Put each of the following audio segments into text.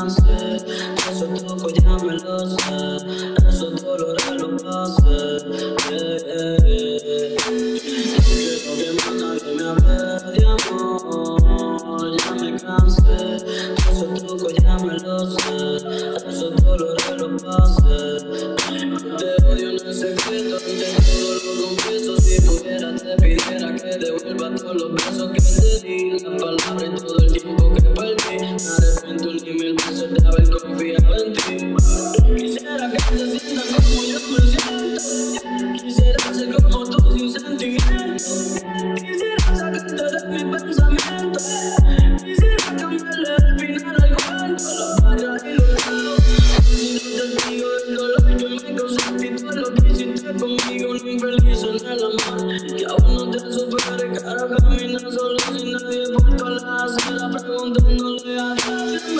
cansé. Eso toco, ya me lo sé. Esos dolores los pasé. Yeah, yeah, No quiero que más nadie me hable de amor, ya me cansé. Eso toco, ya me lo sé. Esos dolores los pasé. Te odio, no es secreto, ante todo lo confieso. Si pudiera, te pidiera que devuelva todos los besos que te di. Las palabras y todo el tiempo en ti. Quisiera que te sientas como yo me siento. Quisiera ser como tú sin sentimiento. Quisiera sacarte de mi pensamiento. Quisiera cambiarle el final al cuento. Los barrios y los lados. Si no te digo el dolor que me causaste todo lo que hiciste conmigo, no infeliz en el amor. Que aún no te supere, caro camina solo sin nadie por todas las aceras preguntándole a Dios.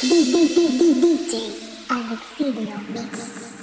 DJ Alexilio Mix.